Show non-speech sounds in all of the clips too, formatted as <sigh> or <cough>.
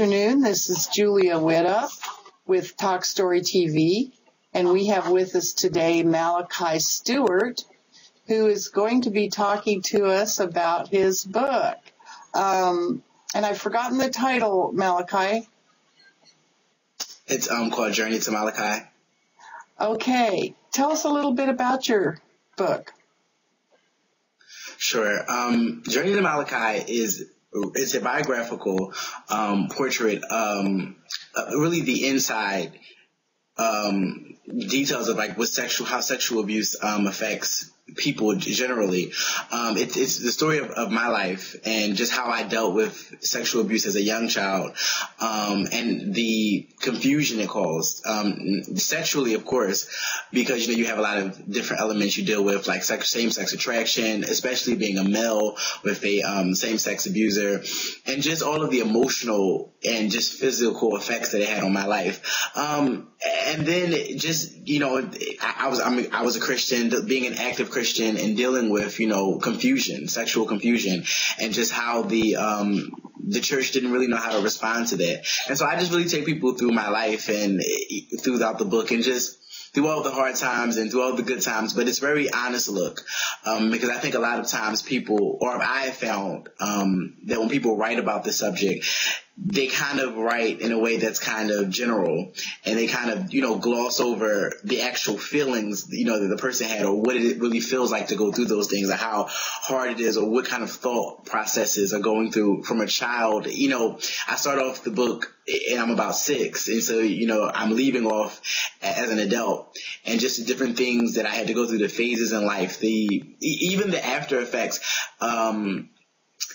afternoon. This is Julia Witta with Talk Story TV, and we have with us today Malachi Stewart, who is going to be talking to us about his book. Um, and I've forgotten the title, Malachi. It's um, called Journey to Malachi. Okay, tell us a little bit about your book. Sure. Um, Journey to Malachi is it's a biographical um, portrait, um, uh, really the inside um, details of like what sexual how sexual abuse um, affects people generally. Um, it's, it's the story of, of, my life and just how I dealt with sexual abuse as a young child, um, and the confusion it caused. Um, sexually, of course, because you know you have a lot of different elements you deal with, like sex, same-sex attraction, especially being a male with a um, same-sex abuser, and just all of the emotional and just physical effects that it had on my life. Um, and then just you know, I, I was I I was a Christian, being an active Christian Christian and dealing with, you know, confusion, sexual confusion, and just how the um, the church didn't really know how to respond to that. And so I just really take people through my life and eh, throughout the book and just through all the hard times and through all the good times, but it's very honest look. Um, because I think a lot of times people, or I have found, um, that when people write about the subject, they kind of write in a way that's kind of general and they kind of, you know, gloss over the actual feelings, you know, that the person had or what it really feels like to go through those things or how hard it is or what kind of thought processes are going through from a child. You know, I start off the book and I'm about six. And so, you know, I'm leaving off as an adult and just the different things that I had to go through the phases in life, the, even the after effects, um,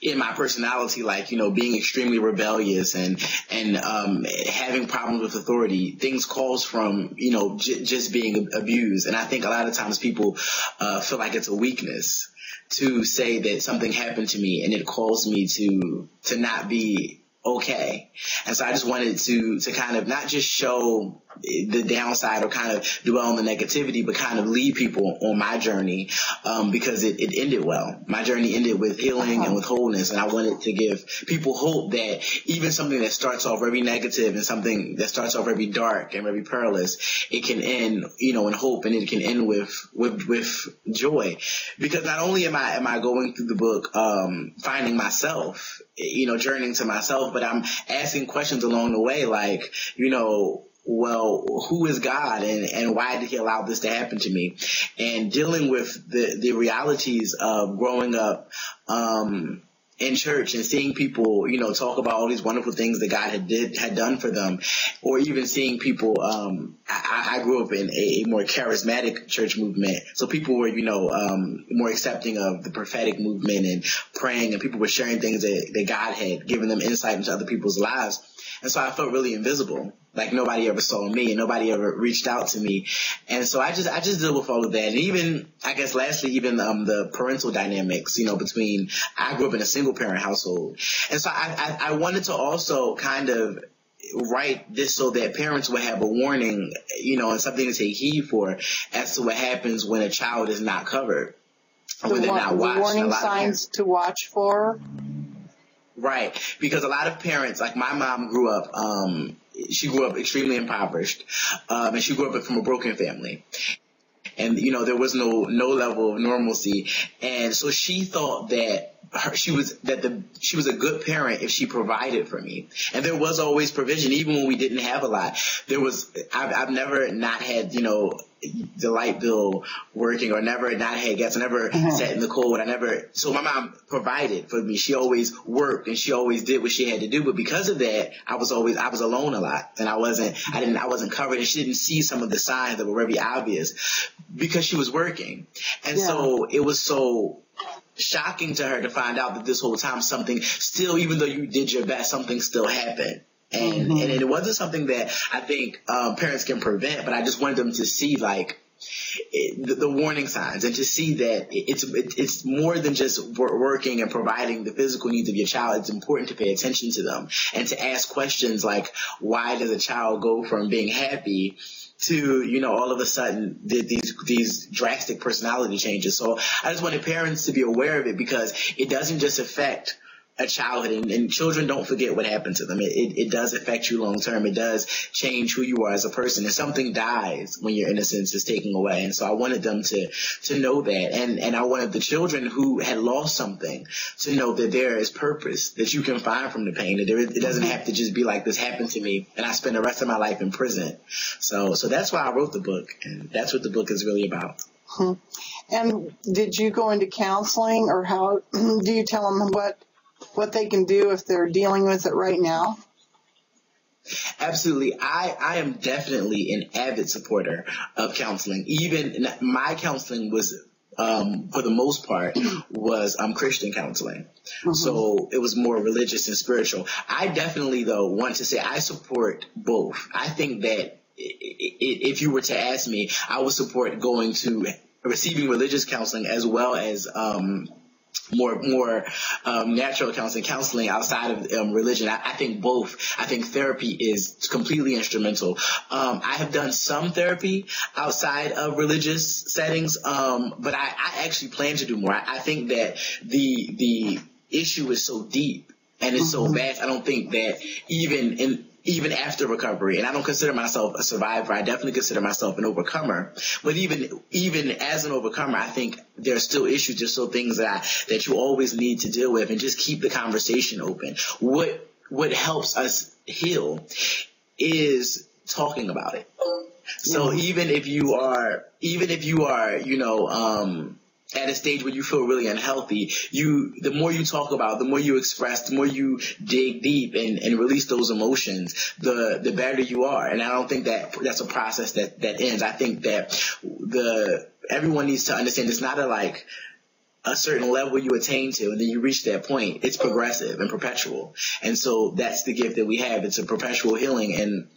in my personality, like, you know, being extremely rebellious and, and, um, having problems with authority, things calls from, you know, j- just being abused. And I think a lot of times people, uh, feel like it's a weakness to say that something happened to me and it caused me to, to not be okay. And so I just wanted to, to kind of not just show the downside or kind of dwell on the negativity, but kind of lead people on my journey, um, because it, it ended well. My journey ended with healing uh-huh. and with wholeness. And I wanted to give people hope that even something that starts off very negative and something that starts off very dark and very perilous, it can end, you know, in hope and it can end with, with, with joy. Because not only am I, am I going through the book, um, finding myself, you know, journeying to myself, but I'm asking questions along the way, like, you know, well, who is God and, and why did he allow this to happen to me? And dealing with the, the realities of growing up, um, in church and seeing people, you know, talk about all these wonderful things that God had did had done for them, or even seeing people. Um, I, I grew up in a, more charismatic church movement, so people were, you know, um, more accepting of the prophetic movement and praying, and people were sharing things that, that God had given them insight into other people's lives. And so I felt really invisible. Like nobody ever saw me and nobody ever reached out to me. And so I just, I just deal with all of that. And even, I guess lastly, even, um, the parental dynamics, you know, between, I grew up in a single parent household. And so I, I, I wanted to also kind of write this so that parents would have a warning, you know, and something to take heed for as to what happens when a child is not covered. The, when they're not watched. Warning signs to watch for? Right. Because a lot of parents, like my mom grew up, um, she grew up extremely impoverished, um, and she grew up from a broken family. And, you know, there was no, no level of normalcy. And so she thought that her, she was that the she was a good parent if she provided for me, and there was always provision even when we didn't have a lot. There was I've, I've never not had you know the light bill working or never not had gas. I never mm-hmm. sat in the cold. I never, so my mom provided for me. She always worked and she always did what she had to do. But because of that, I was always, I was alone a lot and I wasn't, I didn't, I wasn't covered and she didn't see some of the signs that were very obvious because she was working. And yeah. so it was so shocking to her to find out that this whole time something still, even though you did your best, something still happened. And, mm-hmm. and it wasn't something that I think um, parents can prevent, but I just wanted them to see like it, the, the, warning signs and to see that it's it, it's more than just working and providing the physical needs of your child. It's important to pay attention to them and to ask questions like, why does a child go from being happy to you know all of a sudden these these drastic personality changes. So I just wanted parents to be aware of it because it doesn't just affect a childhood and, and, children don't forget what happened to them. It, it, it does affect you long term. It does change who you are as a person and something dies when your innocence is taken away. And so I wanted them to, to know that. And, and I wanted the children who had lost something to know that there is purpose that you can find from the pain. That there, it doesn't have to just be like this happened to me and I spend the rest of my life in prison. So, so that's why I wrote the book and that's what the book is really about. Hmm. And did you go into counseling or how <clears throat> do you tell them what what they can do if they're dealing with it right now? Absolutely. I, I am definitely an avid supporter of counseling. Even my counseling was um, for the most part, <clears throat> was um, Christian counseling. Mm-hmm. So it was more religious and spiritual. I definitely, though, want to say I support both. I think that if you were to ask me, I would support going to receiving religious counseling as well as um, more more um, natural counseling, counseling outside of um, religion. I, I, think both. I think therapy is completely instrumental. Um, I have done some therapy outside of religious settings, um, but I, I, actually plan to do more. I, I, think that the the issue is so deep and it's mm-hmm. so vast. I don't think that even in even after recovery. And I don't consider myself a survivor. I definitely consider myself an overcomer. But even even as an overcomer, I think there's still issues, there's still things that I, that you always need to deal with, and just keep the conversation open. What what helps us heal is talking about it. So even if you are, even if you are, you know, um, at a stage where you feel really unhealthy, you the more you talk about, the more you express, the more you dig deep and, and release those emotions, the the better you are. And I don't think that that's a process that that ends. I think that the everyone needs to understand it's not a like a certain level you attain to and then you reach that point. It's progressive and perpetual. And so that's the gift that we have. It's a perpetual healing and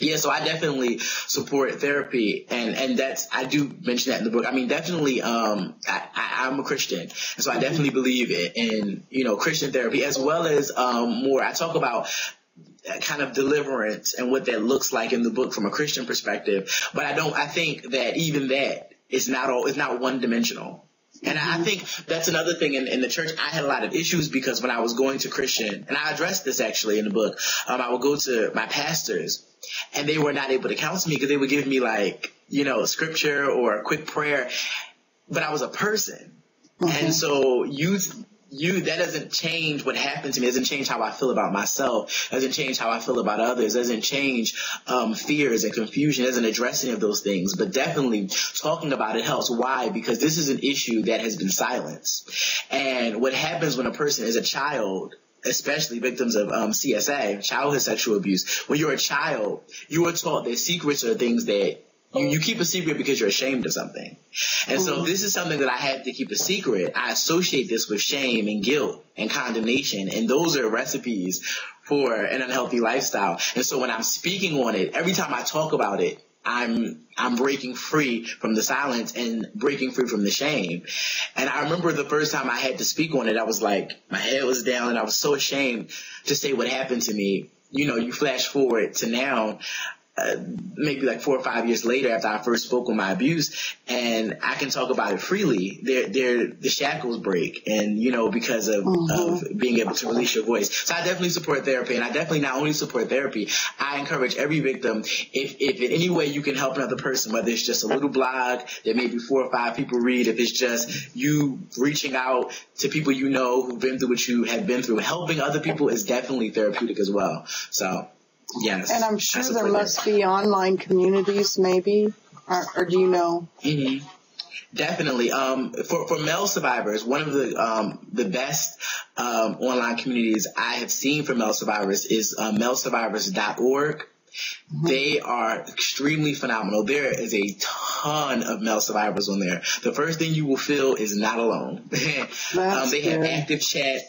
yeah, so I definitely support therapy, and and that's I do mention that in the book. I mean, definitely, um, I, I am a Christian, and so I definitely believe in, in you know Christian therapy as well as um more. I talk about kind of deliverance and what that looks like in the book from a Christian perspective, but I don't. I think that even that is not all. It's not one dimensional. And I think that's another thing in, in the church. I had a lot of issues because when I was going to Christian, and I addressed this actually in the book, um, I would go to my pastors and they were not able to counsel me because they would give me like, you know, scripture or a quick prayer, but I was a person. Mm-hmm. And so you, you, that doesn't change what happened to me. It doesn't change how I feel about myself. It doesn't change how I feel about others. It doesn't change, um, fears and confusion. It doesn't address any of those things, but definitely talking about it helps. Why? Because this is an issue that has been silenced. And what happens when a person is a child especially victims of um, CSA, childhood sexual abuse. When you're a child, you are taught that secrets are things that you, you keep a secret because you're ashamed of something. And so mm-hmm. this is something that I had to keep a secret. I associate this with shame and guilt and condemnation. And those are recipes for an unhealthy lifestyle. And so when I'm speaking on it, every time I talk about it, I'm I'm breaking free from the silence and breaking free from the shame. And I remember the first time I had to speak on it, I was like, my head was down and I was so ashamed to say what happened to me. You know, you flash forward to now, uh, maybe like four or five years later after I first spoke on my abuse and I can talk about it freely, there, there, the shackles break and, you know, because of, mm-hmm. of being able to release your voice. So I definitely support therapy and I definitely not only support therapy, I encourage every victim, if, if in any way you can help another person, whether it's just a little blog that maybe four or five people read, if it's just you reaching out to people you know who've been through what you have been through, helping other people is definitely therapeutic as well. So Yes. And I'm sure there must be online communities, maybe, or, or do you know? Mm-hmm. Definitely. Um, for, for male survivors, one of the, um, the best, um, online communities I have seen for male survivors is, uh, malesurvivors.org. Mm-hmm. They are extremely phenomenal. There is a ton of male survivors on there. The first thing you will feel is not alone. <laughs> um, they have active chat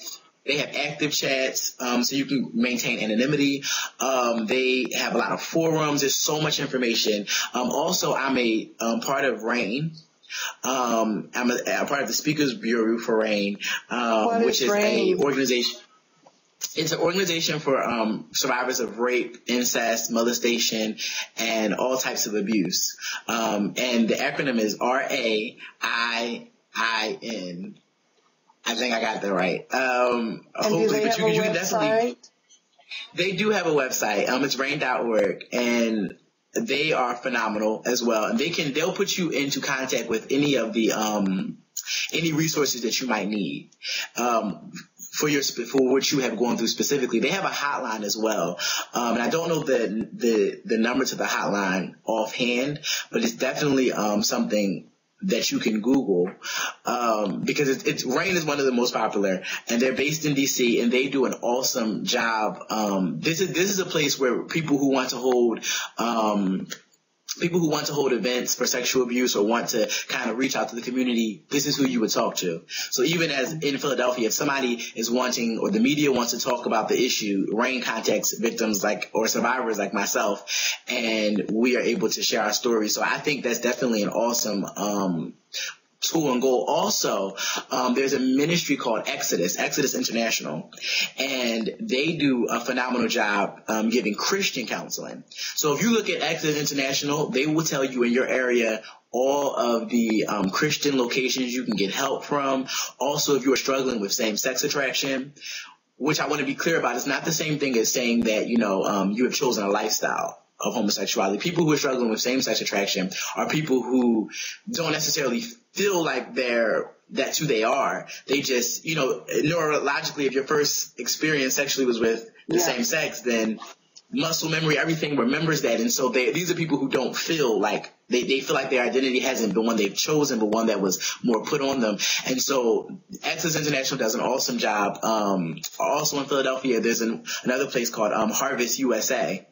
they have active chats, um, so you can maintain anonymity. Um, they have a lot of forums. There's so much information. Um, also, I'm a um, part of RAINN. Um, I'm a, a, part of the Speakers Bureau for RAINN, um, which is, is a organization. It's an organization for um, survivors of rape, incest, molestation, and all types of abuse. Um, and the acronym is R A I I N I think I got that right. Um, hopefully, have you, you website? They do have a website. Um, it's rainn.org and they are phenomenal as well. And they can, they'll put you into contact with any of the, um, any resources that you might need. Um, for your for what you have gone through specifically. They have a hotline as well, um, and I don't know the the the number to the hotline offhand, but it's definitely um, something that you can Google um, because it's, it's RAINN is one of the most popular, and they're based in DC, and they do an awesome job. Um, this is this is a place where people who want to hold um, people who want to hold events for sexual abuse or want to kind of reach out to the community, this is who you would talk to. So even as in Philadelphia, if somebody is wanting or the media wants to talk about the issue, RAINN contacts victims like or survivors like myself, and we are able to share our stories. So I think that's definitely an awesome um, tool and goal. Also, um, there's a ministry called Exodus, Exodus International, and they do a phenomenal job um, giving Christian counseling. So if you look at Exodus International, they will tell you in your area all of the um, Christian locations you can get help from. Also, if you are struggling with same-sex attraction, which I want to be clear about, it's not the same thing as saying that you know um, you have chosen a lifestyle of homosexuality. People who are struggling with same-sex attraction are people who don't necessarily feel like they're that's who they are. They just, you know, neurologically, if your first experience sexually was with the yeah. same sex, then muscle memory, everything remembers that. And so they, these are people who don't feel like they, they feel like their identity hasn't been one they've chosen, but one that was more put on them. And so Access International does an awesome job. Um, also in Philadelphia, there's an, another place called, um, Harvest USA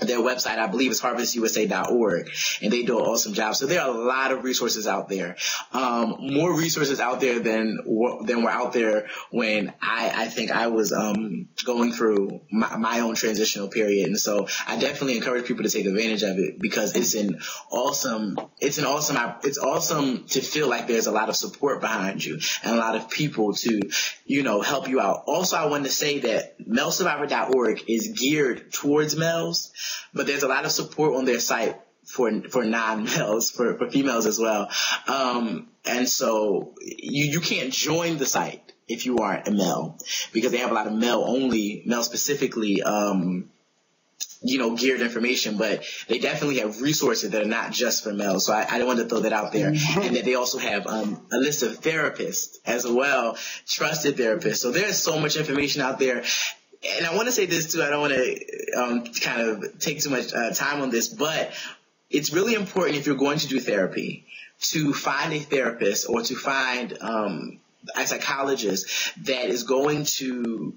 their website, I believe, is harvestusa.org, and they do an awesome job. So there are a lot of resources out there, um, more resources out there than than were out there when I, I think I was um, going through my, my, own transitional period. And so I definitely encourage people to take advantage of it because it's an awesome, it's an awesome, it's awesome to feel like there's a lot of support behind you and a lot of people to, you know, help you out. Also, I wanted to say that malesurvivor.org is geared towards males but there's a lot of support on their site for for non-males, for, for females as well. Um, and so you you can't join the site if you aren't a male because they have a lot of male only, male specifically. Um, you know, geared information, but they definitely have resources that are not just for males. So I, I wanted to throw that out there. Mm-hmm. <laughs> And that they also have um, a list of therapists as well, trusted therapists. So there's so much information out there and I want to say this too. I don't want to um, kind of take too much uh, time on this, but it's really important if you're going to do therapy to find a therapist or to find um, a psychologist that is going to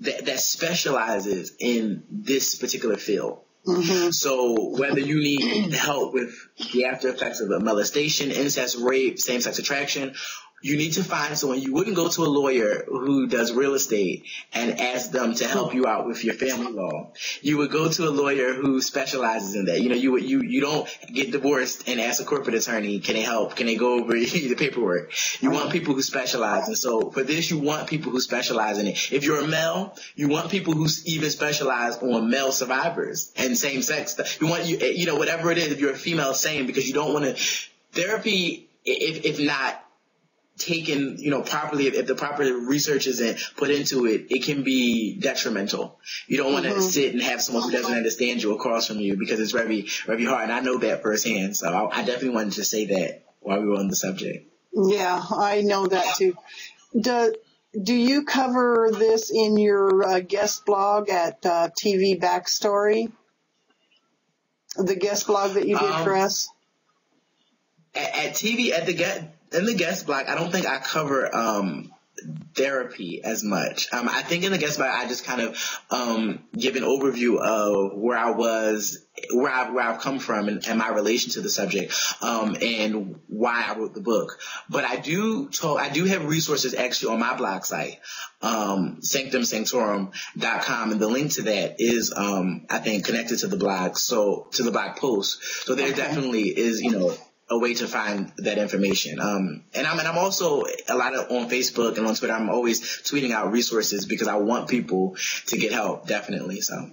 that, that specializes in this particular field. Mm-hmm. So whether you need help with the after effects of a molestation, incest, rape, same-sex attraction, you need to find someone. You wouldn't go to a lawyer who does real estate and ask them to help you out with your family law. You would go to a lawyer who specializes in that. You know, you would, you, you don't get divorced and ask a corporate attorney, can they help? Can they go over <laughs> the paperwork? You want people who specialize. And so for this, you want people who specialize in it. If you're a male, you want people who even specialize on male survivors and same sex. You want you, you know, whatever it is, if you're a female, same, because you don't want to, therapy, if, if not taken, you know, properly, if, the proper research isn't put into it, it can be detrimental. You don't want to mm-hmm. sit and have someone who doesn't understand you across from you because it's very, very hard. And I know that firsthand. So I, I definitely wanted to say that while we were on the subject. Yeah, I know that too. Do, do you cover this in your uh, guest blog at uh, TV Backstory? The guest blog that you did um, for us? At, at TV, at the guest, in the guest blog, I don't think I cover um, therapy as much. Um, I think in the guest blog, I just kind of um, give an overview of where I was, where I've where I've come from, and, and my relation to the subject, um, and why I wrote the book. But I do talk, I do have resources actually on my blog site, um, sanctumsanctorum.com, and the link to that is, um, I think, connected to the blog, so to the blog post. So there okay. definitely is, you know a way to find that information. Um, and I'm, and I'm also a lot of on Facebook and on Twitter. I'm always tweeting out resources because I want people to get help, definitely. So.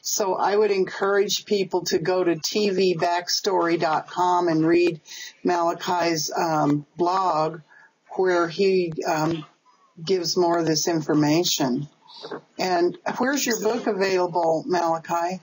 So I would encourage people to go to tvbackstory.com and read Malachi's um, blog, where he um, gives more of this information. And where's your book available, Malachi?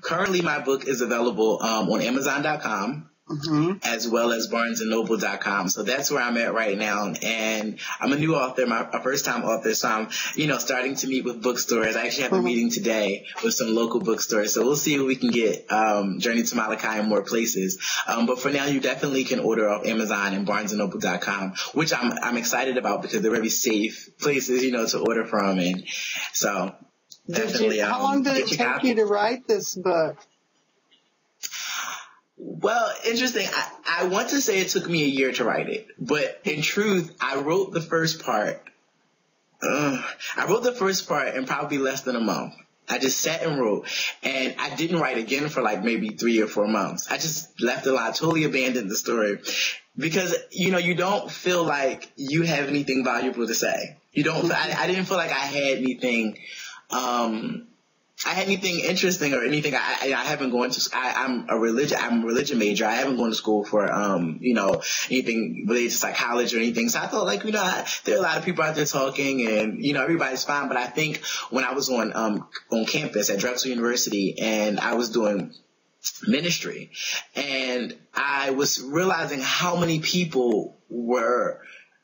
Currently, my book is available um, on Amazon.com. Mm-hmm. as well as barnesandnoble.com. So that's where I'm at right now. And I'm a new author, my a first time author. So I'm, you know, starting to meet with bookstores. I actually have mm-hmm. a meeting today with some local bookstores. So we'll see if we can get, um, Journey to Malachi in more places. Um, but for now, you definitely can order off Amazon and barnesandnoble.com, which I'm, I'm excited about because they're very safe places, you know, to order from. And so definitely. You, how um, long did it take you to write this book? Well, interesting. I, I want to say it took me a year to write it, but in truth, I wrote the first part. Uh, I wrote the first part in probably less than a month. I just sat and wrote, and I didn't write again for like maybe three or four months. I just left it lot, totally abandoned the story, because you know you don't feel like you have anything valuable to say. You don't. I, I didn't feel like I had anything um, I had anything interesting or anything. I, I haven't gone to. I, am a religion. I'm a religion major. I haven't gone to school for um, you know, anything related to psychology or anything. So I thought, like, you know, I, there are a lot of people out there talking, and you know, everybody's fine. But I think when I was on um on campus at Drexel University, and I was doing ministry, and I was realizing how many people were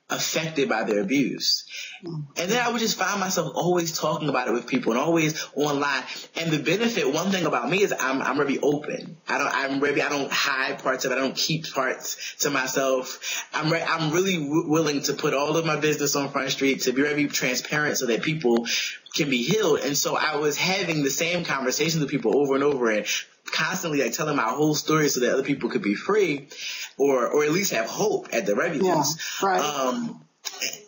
affected by their abuse. Mm-hmm. And then I would just find myself always talking about it with people and always online. And the benefit, one thing about me is I'm, I'm very open. I don't, I'm very, I don't hide parts of it. I don't keep parts to myself. I'm, re- I'm really w- willing to put all of my business on Front Street to be very transparent so that people can be healed. And so I was having the same conversations with people over and over and constantly like telling my whole story so that other people could be free or or at least have hope at the very least. Yeah, right. Um,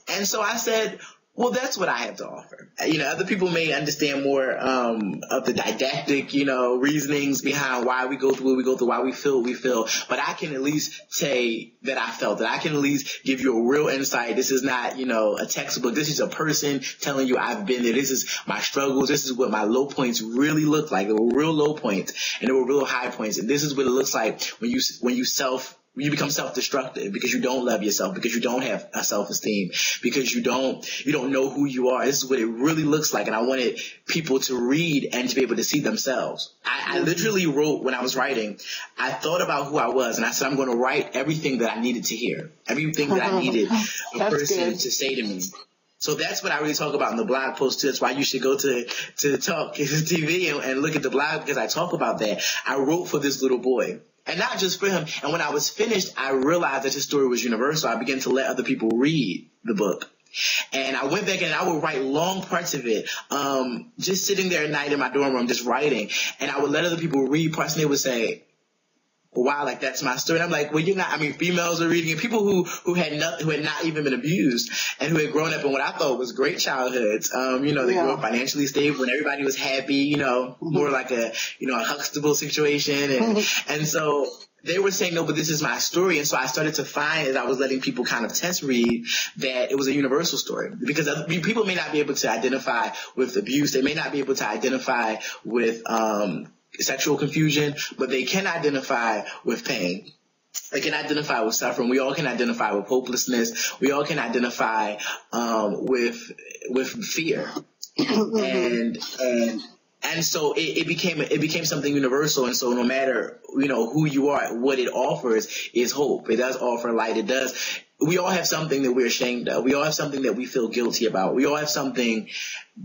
and so I said, well, that's what I have to offer. You know, other people may understand more um, of the didactic, you know, reasonings behind why we go through what we go through, why we feel what we feel. But I can at least say that I felt that I can at least give you a real insight. This is not, you know, a textbook. This is a person telling you I've been there. This is my struggles. This is what my low points really look like. There were real low points and there were real high points. And this is what it looks like when you when you self you become self-destructive because you don't love yourself, because you don't have a self-esteem, because you don't, you don't know who you are. This is what it really looks like. And I wanted people to read and to be able to see themselves. I, I literally wrote when I was writing, I thought about who I was and I said, I'm going to write everything that I needed to hear, everything that I <laughs> needed a person good. to say to me. So that's what I really talk about in the blog post too. That's why you should go to, to Talk <laughs> TV and, and look at the blog because I talk about that. I wrote for this little boy and not just for him. And when I was finished, I realized that his story was universal. I began to let other people read the book. And I went back and I would write long parts of it, um, just sitting there at night in my dorm room, just writing. And I would let other people read parts and they would say, wow, like that's my story. And I'm like, well, you're not, I mean, females are reading it, people who, who had not, who had not even been abused and who had grown up in what I thought was great childhoods. Um, you know, they yeah. grew up financially stable and everybody was happy, you know, mm-hmm. more like a, you know, a Huxtable situation. And, mm-hmm. <laughs> and so, they were saying, no, but this is my story. And so I started to find as I was letting people kind of test read that it was a universal story because people may not be able to identify with abuse. They may not be able to identify with, um, sexual confusion, but they can identify with pain. They can identify with suffering. We all can identify with hopelessness. We all can identify um, with with fear, and and and so it, it, became it became something universal. And so no matter you know who you are, what it offers is hope. It does offer light. It does. We all have something that we're ashamed of. We all have something that we feel guilty about. We all have something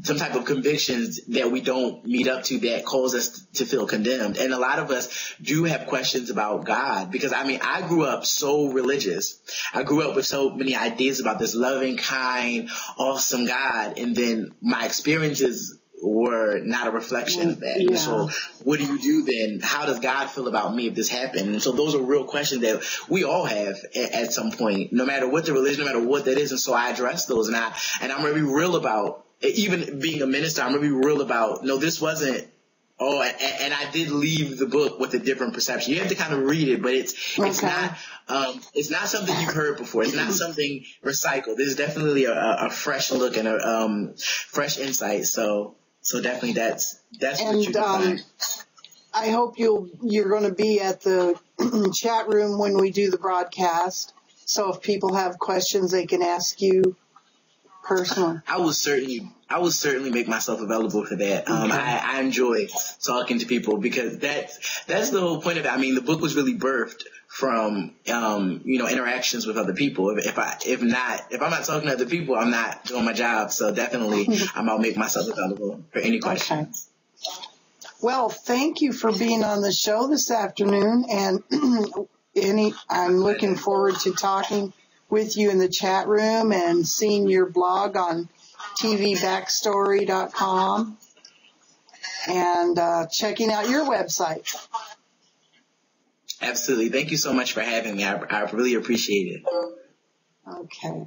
some type of convictions that we don't meet up to that cause us to feel condemned. And a lot of us do have questions about God because I mean, I grew up so religious. I grew up with so many ideas about this loving, kind, awesome God. And then my experiences were not a reflection of that. Yeah. So what do you do then? How does God feel about me if this happened? And so those are real questions that we all have at, at some point, no matter what the religion, no matter what that is. And so I address those and I, and I'm going to be real about even being a minister, I'm gonna be real about, no, this wasn't, oh, and, and, I did leave the book with a different perception. You have to kind of read it, but it's, okay. it's not, um, it's not something you've heard before. It's not something recycled. There's definitely a, a fresh look and a, um, fresh insight. So, so definitely that's, that's and, what you um, I hope you'll, you're going to be at the <clears throat> chat room when we do the broadcast. So if people have questions, they can ask you personally? I will certainly, I will certainly make myself available for that. Um, Okay. I, I enjoy talking to people because that's, that's the whole point of it. I mean, the book was really birthed from, um, you know, interactions with other people. If, if I, if not, if I'm not talking to other people, I'm not doing my job. So definitely, I'm gonna make myself available for any questions. Well, thank you for being on the show this afternoon and <clears throat> any I'm looking forward to talking with you in the chat room and seeing your blog on tvbackstory.com and uh, checking out your website. Absolutely. Thank you so much for having me. I, I really appreciate it. Okay.